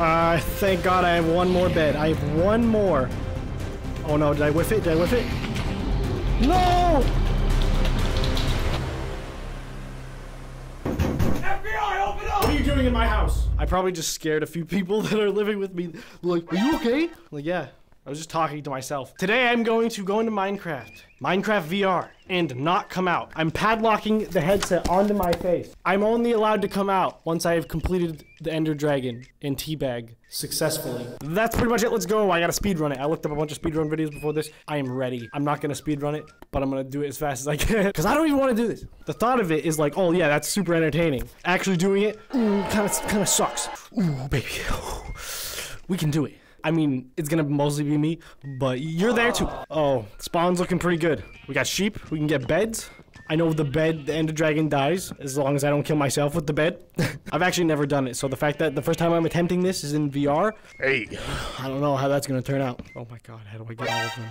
Uh, thank God I have one more bed. I have one more. Oh no, did I whiff it? Did I whiff it? No! FBI, open up! What are you doing in my house? I probably just scared a few people that are living with me. Like, are you okay? Like, yeah. I was just talking to myself. Today I'm going to go into Minecraft. Minecraft VR. And not come out. I'm padlocking the headset onto my face. I'm only allowed to come out once I have completed the Ender Dragon and Teabag successfully. That's pretty much it. Let's go. I gotta speedrun it. I looked up a bunch of speedrun videos before this. I am ready. I'm not gonna speedrun it, but I'm gonna do it as fast as I can. Because I don't even want to do this. The thought of it is like, oh yeah, that's super entertaining. Actually doing it, kind of kind of sucks. Ooh, baby. We can do it. I mean, it's gonna mostly be me, but you're there too. Oh, spawn's looking pretty good. We got sheep. We can get beds. I know the bed, the Ender Dragon dies as long as I don't kill myself with the bed. I've actually never done it, so the fact that the first time I'm attempting this is in VR, hey, I don't know how that's gonna turn out. Oh my god, how do I get all of them?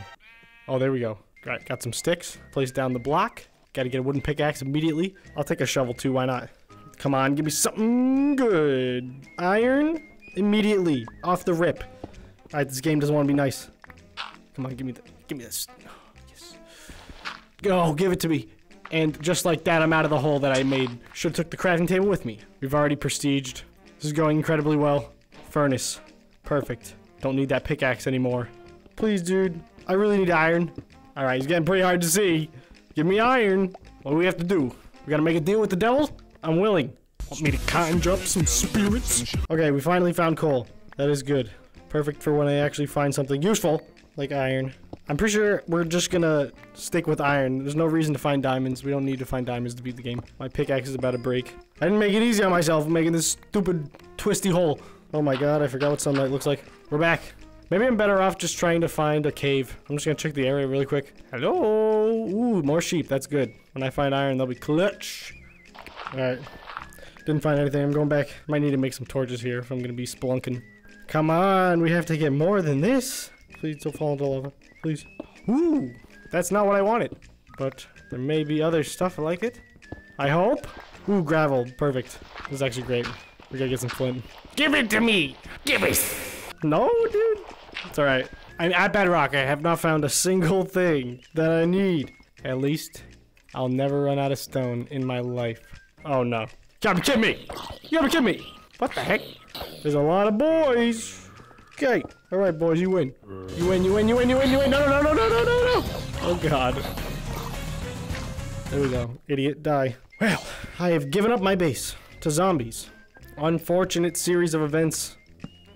Oh, there we go. Got, got some sticks. Place down the block. Got to get a wooden pickaxe immediately. I'll take a shovel too. Why not? Come on, give me something good. Iron immediately off the rip. All right, this game doesn't want to be nice. Come on, give me the, give me this. Oh, yes. Go, give it to me. And just like that, I'm out of the hole that I made. Should have took the crafting table with me. We've already prestiged. This is going incredibly well. Furnace, perfect. Don't need that pickaxe anymore. Please, dude. I really need iron. All right, he's getting pretty hard to see. Give me iron. What do we have to do? We gotta make a deal with the devil? I'm willing. Want me to conjure up some spirits? Okay, we finally found coal. That is good. Perfect for when I actually find something useful, like iron. I'm pretty sure we're just gonna stick with iron. There's no reason to find diamonds. We don't need to find diamonds to beat the game. My pickaxe is about to break. I didn't make it easy on myself making this stupid twisty hole. Oh my god, I forgot what sunlight looks like. We're back. Maybe I'm better off just trying to find a cave. I'm just gonna check the area really quick. Hello? Ooh, more sheep. That's good. When I find iron, they'll be clutch. Alright. Didn't find anything. I'm going back. Might need to make some torches here if I'm gonna be spelunking. Come on, we have to get more than this. Please don't fall into lava. Please. Ooh, that's not what I wanted. But there may be other stuff like it. I hope. Ooh, gravel. Perfect. This is actually great. We gotta get some flint. Give it to me! Give it! No, dude. It's alright. I'm at Bedrock. I have not found a single thing that I need. At least, I'll never run out of stone in my life. Oh no. You gotta be kidding me! You gotta be kidding me! What the heck? There's a lot of boys. Okay. Alright, boys, you win. You win, you win, you win, you win, you win. No, no, no, no, no, no, no, no. Oh god. There we go. Idiot, die. Well, I have given up my base to zombies. Unfortunate series of events.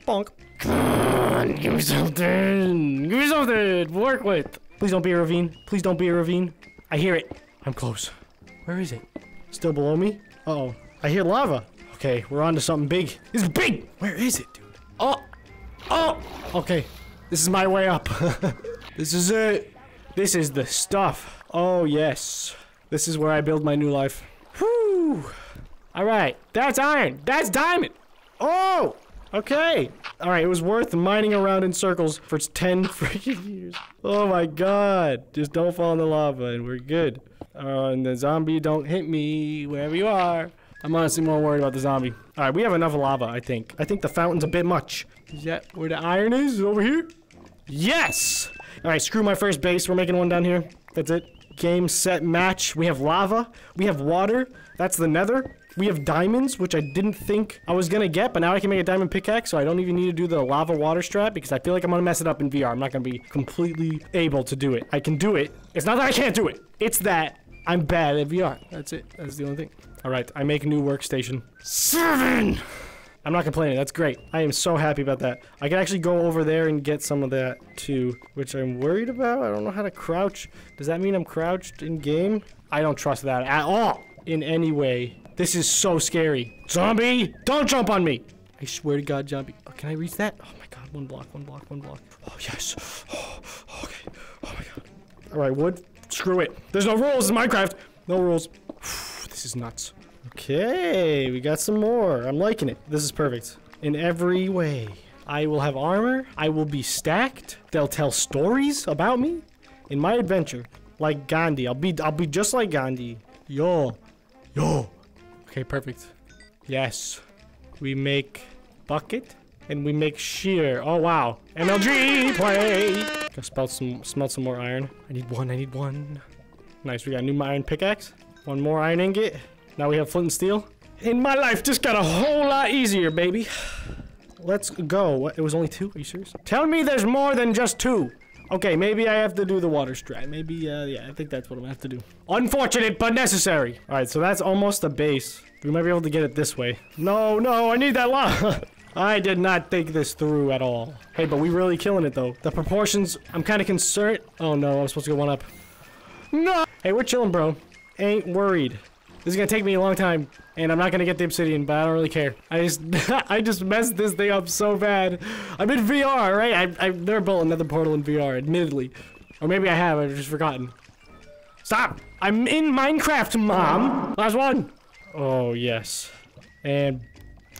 Bonk. Come on, give me something. Give me something to work with. Please don't be a ravine. Please don't be a ravine. I hear it. I'm close. Where is it? Still below me? Uh oh. I hear lava. Okay, we're on to something big. It's big! Where is it, dude? Oh! Oh! Okay. This is my way up. this is it. This is the stuff. Oh, yes. This is where I build my new life. Whew. Alright. That's iron. That's diamond. Oh! Okay. Alright, it was worth mining around in circles for 10 freaking years. Oh my god. Just don't fall in the lava and we're good. Uh, and the zombie don't hit me wherever you are. I'm honestly more worried about the zombie. Alright, we have enough lava, I think. I think the fountain's a bit much. Is that where the iron is? Over here? Yes! Alright, screw my first base. We're making one down here. That's it. Game, set, match. We have lava. We have water. That's the nether. We have diamonds, which I didn't think I was gonna get, but now I can make a diamond pickaxe, so I don't even need to do the lava water strat because I feel like I'm gonna mess it up in VR. I'm not gonna be completely able to do it. I can do it. It's not that I can't do it. It's that I'm bad at VR. That's it. That's the only thing. All right, I make a new workstation. Seven! I'm not complaining. That's great. I am so happy about that. I can actually go over there and get some of that too, which I'm worried about. I don't know how to crouch. Does that mean I'm crouched in game? I don't trust that at all in any way. This is so scary. Zombie, don't jump on me. I swear to God, zombie. Oh, can I reach that? Oh my God, one block, one block, one block. Oh, yes. Oh, okay. Oh my God. All right, wood. Screw it. There's no rules in Minecraft. No rules. this is nuts. Okay, we got some more. I'm liking it. This is perfect. In every way. I will have armor. I will be stacked. They'll tell stories about me in my adventure. Like Gandhi. I'll be I'll be just like Gandhi. Yo. Yo. Okay, perfect. Yes. We make bucket. And we make shear. Oh wow. MLG play. Gotta smelt some smelt some more iron. I need one, I need one. Nice, we got a new iron pickaxe. One more iron ingot. Now we have flint and steel. And my life just got a whole lot easier, baby. Let's go. What, it was only two? Are you serious? Tell me there's more than just two. Okay, maybe I have to do the water strat. Maybe, uh, yeah, I think that's what I'm gonna have to do. Unfortunate, but necessary. All right, so that's almost the base. We might be able to get it this way. No, no, I need that lava. I did not think this through at all. Hey, but we really killing it though. The proportions, I'm kind of concerned. Oh no, I'm supposed to go one up. No. Hey, we're chilling, bro. Ain't worried. This is gonna take me a long time, and I'm not gonna get the obsidian, but I don't really care. I just, I just messed this thing up so bad. I'm in VR, right? I, I've never built another portal in VR, admittedly. Or maybe I have, I've just forgotten. Stop! I'm in Minecraft, Mom! Last one! Oh, yes. And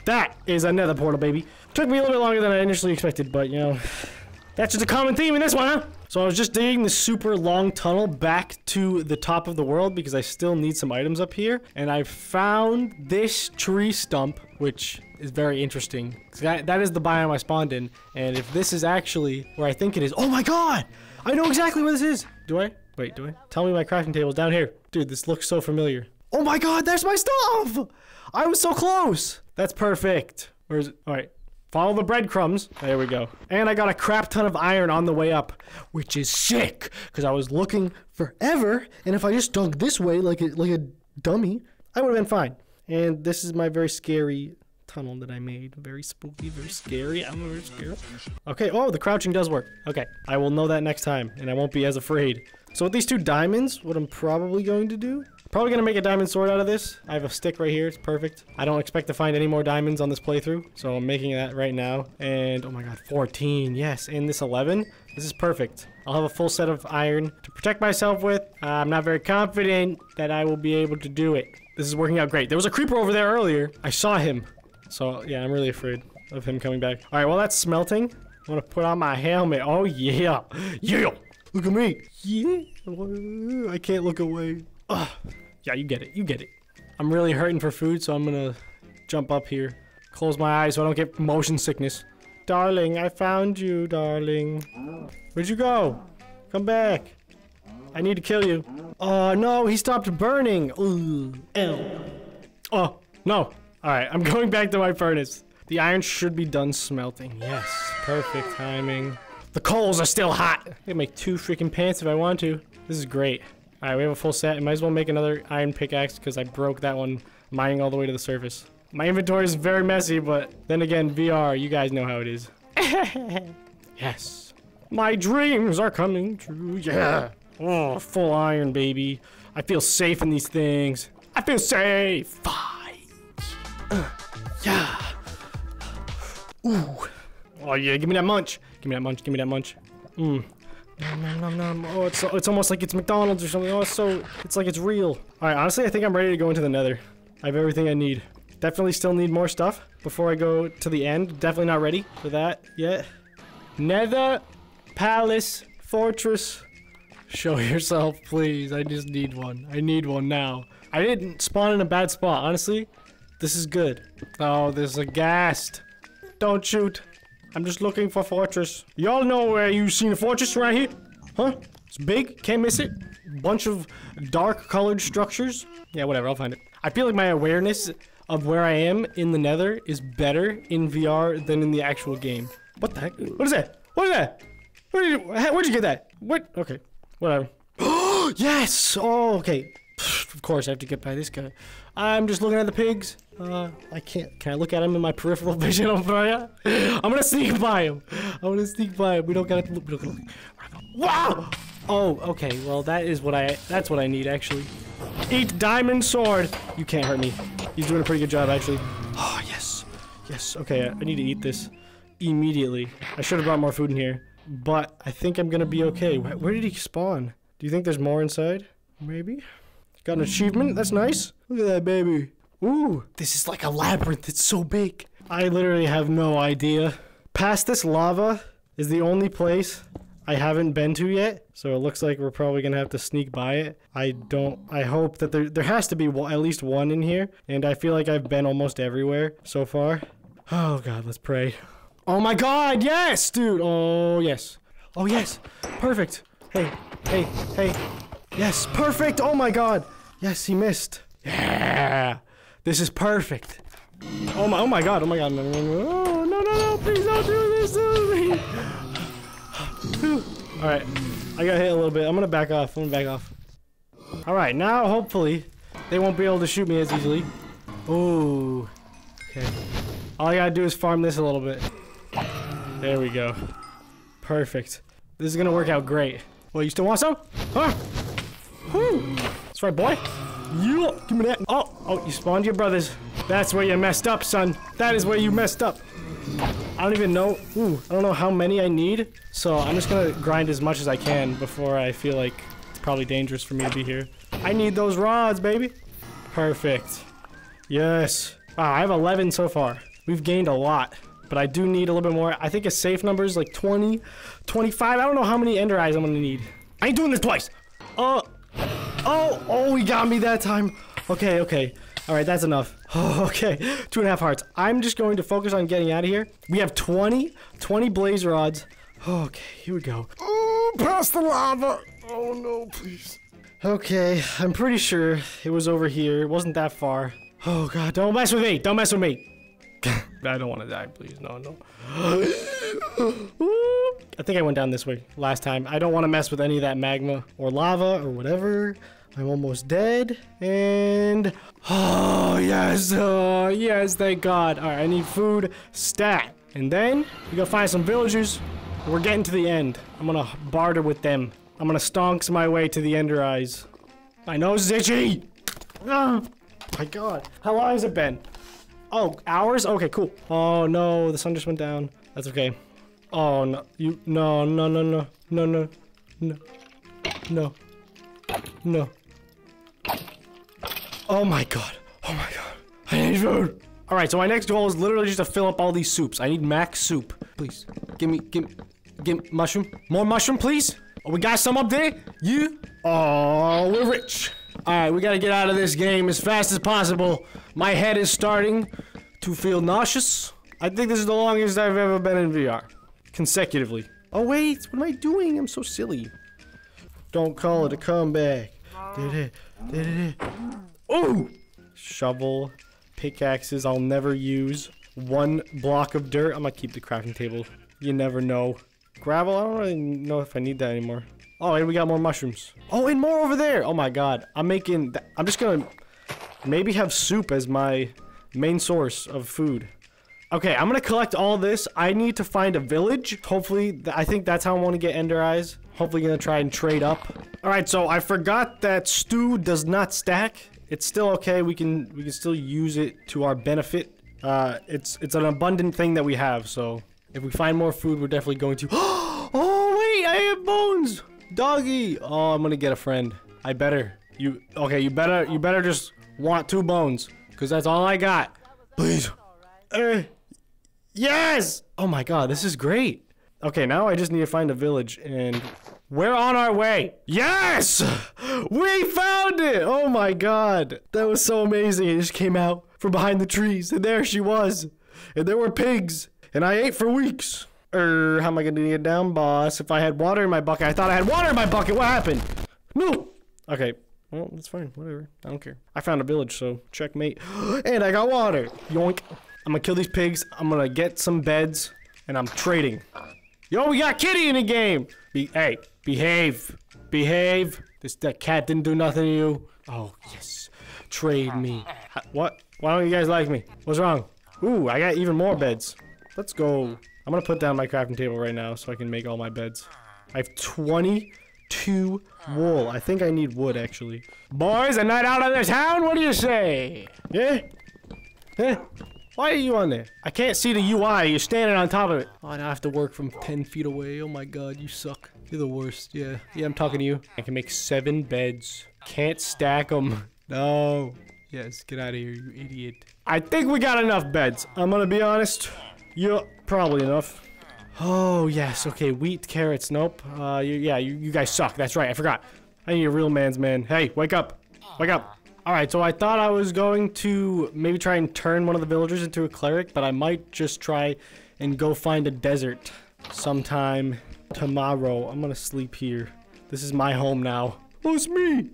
that is another portal, baby. Took me a little bit longer than I initially expected, but, you know, that's just a common theme in this one, huh? So I was just digging the super long tunnel back to the top of the world because I still need some items up here. And I found this tree stump, which is very interesting. That, that is the biome I spawned in. And if this is actually where I think it is, oh my god! I know exactly where this is! Do I? Wait, do I? Tell me my crafting table's down here. Dude, this looks so familiar. Oh my god, there's my stuff! I was so close! That's perfect. Where's it? Alright, Follow the breadcrumbs. There we go. And I got a crap ton of iron on the way up, which is sick, because I was looking forever, and if I just dug this way like a, like a dummy, I would have been fine. And this is my very scary tunnel that I made. Very spooky, very scary. I'm very scared. Okay, oh, the crouching does work. Okay, I will know that next time, and I won't be as afraid. So with these two diamonds, what I'm probably going to do Probably gonna make a diamond sword out of this. I have a stick right here. It's perfect. I don't expect to find any more diamonds on this playthrough. So I'm making that right now. And oh my god, 14. Yes, and this 11. This is perfect. I'll have a full set of iron to protect myself with. Uh, I'm not very confident that I will be able to do it. This is working out great. There was a creeper over there earlier. I saw him. So yeah, I'm really afraid of him coming back. All right, well that's smelting. I'm gonna put on my helmet. Oh yeah, yeah. Look at me. Yeah. I can't look away. Ugh. Yeah, you get it. You get it. I'm really hurting for food, so I'm gonna jump up here. Close my eyes so I don't get motion sickness. Darling, I found you, darling. Where'd you go? Come back. I need to kill you. Oh, no, he stopped burning. Ooh, L. Oh, no. All right, I'm going back to my furnace. The iron should be done smelting. Yes, perfect timing. The coals are still hot. I can make two freaking pants if I want to. This is great. Alright, we have a full set. I might as well make another iron pickaxe because I broke that one mining all the way to the surface. My inventory is very messy, but then again, VR, you guys know how it is. yes. My dreams are coming true, yeah. Oh, full iron, baby. I feel safe in these things. I feel safe. Fight. Uh, yeah. Ooh. Oh, yeah, give me that munch. Give me that munch, give me that munch. Mmm. Nom, nom, nom. Oh, it's, it's almost like it's McDonald's or something. Oh, it's so, it's like it's real. All right, honestly, I think I'm ready to go into the nether. I have everything I need. Definitely still need more stuff before I go to the end. Definitely not ready for that yet. Nether Palace Fortress. Show yourself, please. I just need one. I need one now. I didn't spawn in a bad spot, honestly. This is good. Oh, there's a ghast. Don't shoot. I'm just looking for fortress. Y'all know where you seen a fortress right here? Huh? It's big, can't miss it. Bunch of dark colored structures. Yeah, whatever, I'll find it. I feel like my awareness of where I am in the nether is better in VR than in the actual game. What the heck? What is that? What is that? Where did you, where'd you get that? What? Okay, whatever. yes! Oh, okay. Of course, I have to get by this guy. I'm just looking at the pigs. Uh, I can't. Can I look at him in my peripheral vision here? I'm gonna sneak by him. I'm gonna sneak by him. We don't gotta look. We don't gotta. Wow! Oh, okay. Well, that is what I. That's what I need actually. Eat diamond sword. You can't hurt me. He's doing a pretty good job actually. Oh yes, yes. Okay, I need to eat this immediately. I should have brought more food in here, but I think I'm gonna be okay. Where, where did he spawn? Do you think there's more inside? Maybe. Got an achievement. That's nice. Look at that baby. Ooh, this is like a labyrinth. It's so big. I literally have no idea. Past this lava is the only place I haven't been to yet. So it looks like we're probably going to have to sneak by it. I don't, I hope that there, there has to be at least one in here. And I feel like I've been almost everywhere so far. Oh God, let's pray. Oh my god, yes, dude. Oh, yes. Oh, yes. Perfect. Hey, hey, hey. Yes, perfect. Oh my god. Yes, he missed. Yeah. This is perfect. Oh my, oh my god, oh my god. No, no, no, no, no. Please don't do this to me. Alright. I got hit a little bit. I'm gonna back off. I'm gonna back off. Alright, now hopefully they won't be able to shoot me as easily. Ooh. Okay. All I gotta do is farm this a little bit. There we go. Perfect. This is gonna work out great. Well, you still want some? Huh? Woo. That's right, boy. Yeah, give me that. Oh, oh, you spawned your brothers. That's where you messed up, son. That is where you messed up. I don't even know. Ooh, I don't know how many I need. So I'm just gonna grind as much as I can before I feel like it's probably dangerous for me to be here. I need those rods, baby. Perfect. Yes. Wow, I have 11 so far. We've gained a lot, but I do need a little bit more. I think a safe number is like 20, 25. I don't know how many ender eyes I'm gonna need. I ain't doing this twice. Oh, oh, oh, he got me that time. Okay, okay. All right, that's enough. Oh, okay, two and a half hearts. I'm just going to focus on getting out of here. We have 20, 20 blaze rods. Okay, here we go. Ooh, past the lava. Oh no, please. Okay, I'm pretty sure it was over here. It wasn't that far. Oh god, don't mess with me! Don't mess with me! I don't want to die, please. No, no. I think I went down this way last time. I don't want to mess with any of that magma or lava or whatever. I'm almost dead. And... Oh, yes. Oh, yes, thank God. All right, I need food stat. And then we go find some villagers. We're getting to the end. I'm gonna barter with them. I'm gonna stonks my way to the Ender Eyes. My nose is itchy! Oh my god. How long has it been? Oh, hours? Okay, cool. Oh no, the sun just went down. That's okay. Oh no, you, no, no, no, no, no, no, no, no, no. Oh my god. Oh my god. I need food. All right, so my next goal is literally just to fill up all these soups. I need max soup. Please, give me, give me, give me mushroom. More mushroom, please. Oh, we got some up there? You? Oh, we're rich. All right, we gotta get out of this game as fast as possible. My head is starting to feel nauseous. I think this is the longest I've ever been in VR. Consecutively. Oh wait, what am I doing? I'm so silly. Don't call it a comeback. Did it, did it. Oh! Shovel, pickaxes I'll never use. One block of dirt. I'm gonna keep the crafting table. You never know. Gravel, I don't really know if I need that anymore. Oh, and we got more mushrooms. Oh, and more over there. Oh my god. I'm making, I'm just gonna maybe have soup as my main source of food. Okay, I'm gonna collect all this. I need to find a village. Hopefully, I think that's how I want to get ender eyes. Hopefully gonna try and trade up. All right, so I forgot that stew does not stack. It's still okay. We can we can still use it to our benefit. Uh, it's it's an abundant thing that we have. So if we find more food, we're definitely going to. oh wait, I have bones. Doggy. Oh, I'm gonna get a friend. I better. You okay? You better you better just want two bones, cause that's all I got. Please. Uh, yes. Oh my god, this is great. Okay, now I just need to find a village and we're on our way. Yes! We found it! Oh my god. That was so amazing. It just came out from behind the trees and there she was. And there were pigs. And I ate for weeks. Er, how am I gonna get down, boss? If I had water in my bucket, I thought I had water in my bucket. What happened? No. Okay. Well, that's fine. Whatever. I don't care. I found a village, so checkmate. and I got water. Yoink. I'm gonna kill these pigs. I'm gonna get some beds, and I'm trading. Yo, we got Kitty in the game. Be hey, behave, behave. This that cat didn't do nothing to you. Oh yes, trade me. What? Why don't you guys like me? What's wrong? Ooh, I got even more beds. Let's go. I'm gonna put down my crafting table right now so I can make all my beds. I have 22 wool. I think I need wood actually. Boys, a night out of the town. What do you say? Yeah. Yeah. Why are you on there? I can't see the UI. You're standing on top of it. Oh, now I have to work from 10 feet away. Oh my god, you suck. You're the worst. Yeah. Yeah, I'm talking to you. I can make seven beds. Can't stack them. No. Yes, get out of here, you idiot. I think we got enough beds. I'm gonna be honest. Yeah, probably enough. Oh, yes. Okay, wheat, carrots. Nope. Uh, you, yeah, you, you guys suck. That's right. I forgot. I need a real man's man. Hey, wake up. Wake up. Alright, so I thought I was going to maybe try and turn one of the villagers into a cleric, but I might just try and go find a desert sometime tomorrow. I'm gonna sleep here. This is my home now. Oh, it's me.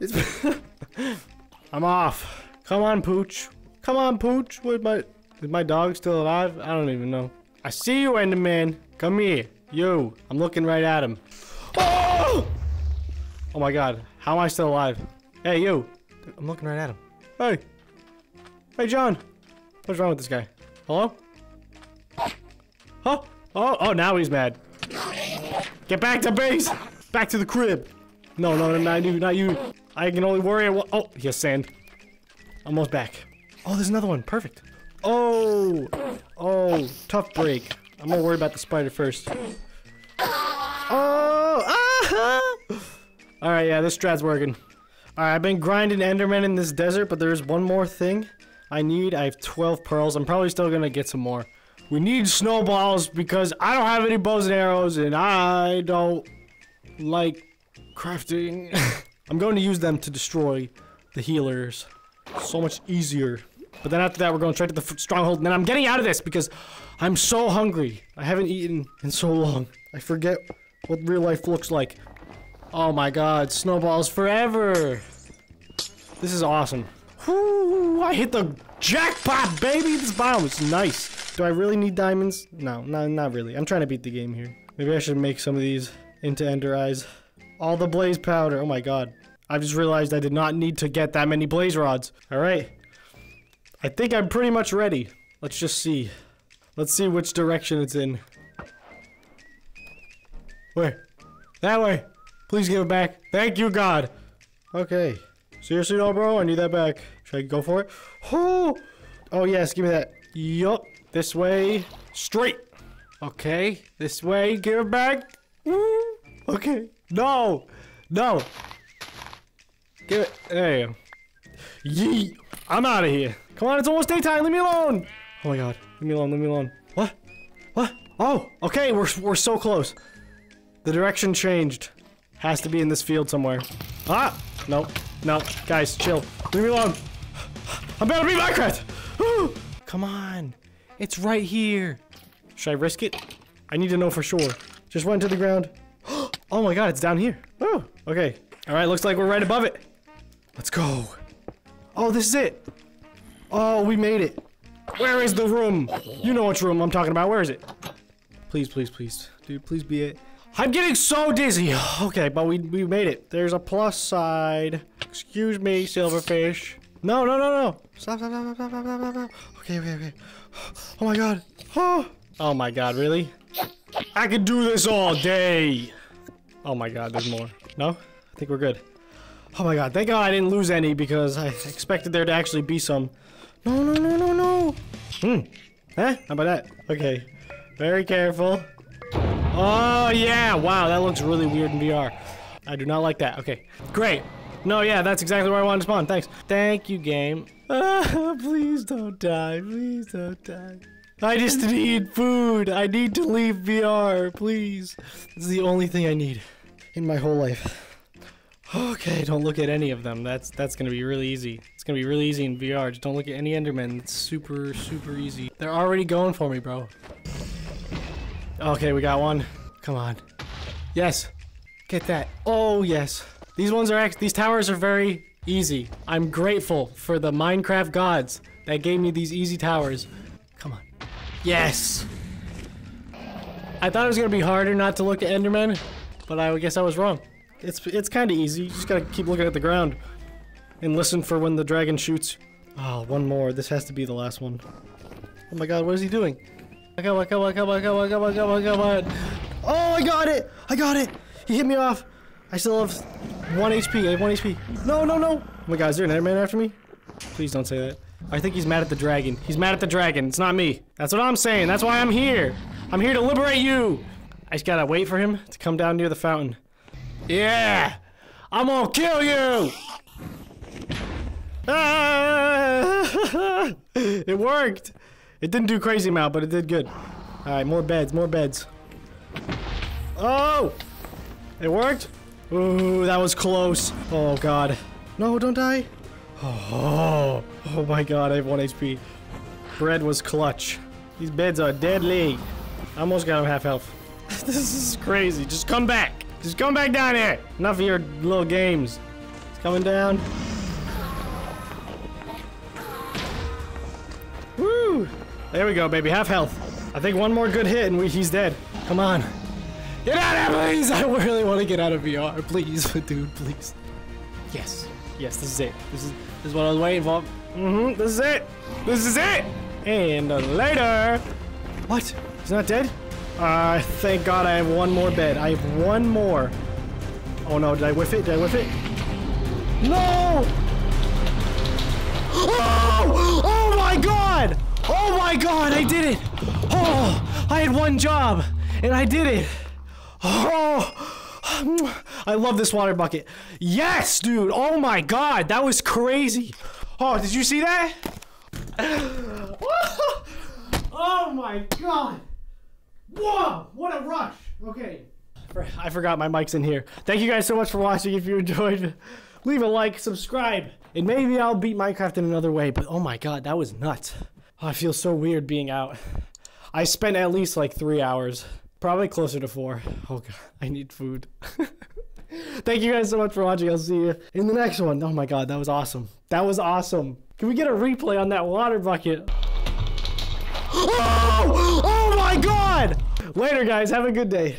It's I'm off. Come on, Pooch. Come on, Pooch. What my is my dog still alive? I don't even know. I see you, Enderman. Come here. You. I'm looking right at him. Oh! Oh my god. How am I still alive? Hey, you. I'm looking right at him. Hey. Hey, John. What's wrong with this guy? Hello? Oh, oh, oh, now he's mad. Get back to base! Back to the crib! No, no, no, not you, not you. I can only worry about- Oh, he has sand. Almost back. Oh, there's another one. Perfect. Oh! Oh, tough break. I'm gonna worry about the spider first. Oh! Ah! Alright, yeah, this strat's working. I've been grinding Enderman in this desert, but there's one more thing I need. I have 12 pearls. I'm probably still gonna get some more. We need snowballs because I don't have any bows and arrows, and I don't like crafting. I'm going to use them to destroy the healers. So much easier. But then after that, we're going straight to the stronghold, and then I'm getting out of this because I'm so hungry. I haven't eaten in so long. I forget what real life looks like. Oh my god, snowballs forever! This is awesome. Whoo, I hit the jackpot, baby! This biome is nice. Do I really need diamonds? No, no, not really. I'm trying to beat the game here. Maybe I should make some of these into ender eyes. All the blaze powder. Oh my god. I just realized I did not need to get that many blaze rods. Alright. I think I'm pretty much ready. Let's just see. Let's see which direction it's in. Where? That way. Please give it back. Thank you, God. Okay. Seriously though, bro? I need that back. Should I go for it? Oh, oh yes, give me that. Yup. This way. Straight. Okay. This way. Give it back. Okay. No. No. Give it. There you go. Yeet. I'm out of here. Come on, it's almost daytime. Leave me alone. Oh my god. Leave me alone. Leave me alone. What? What? Oh, okay. We're, we're so close. The direction changed. Has to be in this field somewhere. Ah! No. No. Guys, chill. Leave me alone. I'm about to be Minecraft! Come on. It's right here. Should I risk it? I need to know for sure. Just went to the ground. Oh my god, it's down here. Oh, okay. Alright, looks like we're right above it. Let's go. Oh, this is it. Oh, we made it. Where is the room? You know which room I'm talking about. Where is it? Please, please, please. Dude, please be it. I'm getting so dizzy. Okay, but we, we made it. There's a plus side. Excuse me, silverfish. No, no, no, no. Stop, stop, stop, stop, stop, stop, stop. Okay, okay, okay. Oh my god. Oh. Oh my god, really? I could do this all day. Oh my god, there's more. No? I think we're good. Oh my god, thank god I didn't lose any because I expected there to actually be some. No, no, no, no, no. Hmm. Huh? How about that? Okay. Very careful. Oh, yeah. Wow, that looks really weird in VR. I do not like that. Okay. Great. No, yeah, that's exactly where I wanted to spawn. Thanks. Thank you, game. Please don't die. Please don't die. I just need food. I need to leave VR, please. This is the only thing I need in my whole life. Okay, don't look at any of them. That's that's gonna be really easy. It's gonna be really easy in VR. Just don't look at any Endermen. It's super, super easy. They're already going for me, bro. Okay, we got one. Come on. Yes. Get that. Oh, yes. These ones are these towers are very easy. I'm grateful for the Minecraft gods that gave me these easy towers. Come on. Yes. I thought it was gonna be harder not to look at Endermen, but I guess I was wrong. It's it's kind of easy. You just gotta keep looking at the ground and listen for when the dragon shoots. Oh, one more. This has to be the last one. Oh my god, what is he doing? Come on, come on, come on, come on, come on, come on, come on. Oh, I got it! I got it! He hit me off. I still have one HP. I have one HP. No, no, no. Oh my god, is there an Enderman after me? Please don't say that. I think he's mad at the dragon. He's mad at the dragon. It's not me. That's what I'm saying. That's why I'm here. I'm here to liberate you. I just gotta wait for him to come down near the fountain. Yeah! I'm gonna kill you! Ah! it worked! It didn't do crazy amount, but it did good. Alright, more beds, more beds. Oh! It worked? Ooh, that was close. Oh god. No, don't die. Oh, oh my god, I have 1 HP. Bread was clutch. These beds are deadly. I almost got him half health. this is crazy. Just come back. Just come back down here. Enough of your little games. It's coming down. There we go, baby. Half health. I think one more good hit and we, he's dead. Come on. Get out of here, please! I really want to get out of VR. Please, dude, please. Yes. Yes, this is it. This is this is what I was waiting for. Mm-hmm. This is it. This is it. And later. What? He's not dead? Uh, thank God I have one more bed. I have one more. Oh no, did I whiff it? Did I whiff it? No! Oh! Oh my god! Oh my god, I did it! Oh, I had one job, and I did it! Oh! I love this water bucket. Yes, dude! Oh my god, that was crazy! Oh, did you see that? oh my god! Whoa! What a rush! Okay. I forgot my mic's in here. Thank you guys so much for watching. If you enjoyed, leave a like, subscribe, and maybe I'll beat Minecraft in another way. But oh my god, that was nuts. Oh, I feel so weird being out. I spent at least like three hours, probably closer to four. Oh god, I need food. Thank you guys so much for watching. I'll see you in the next one. Oh my god, that was awesome. That was awesome. Can we get a replay on that water bucket? Oh! Oh my god! Later, guys. Have a good day.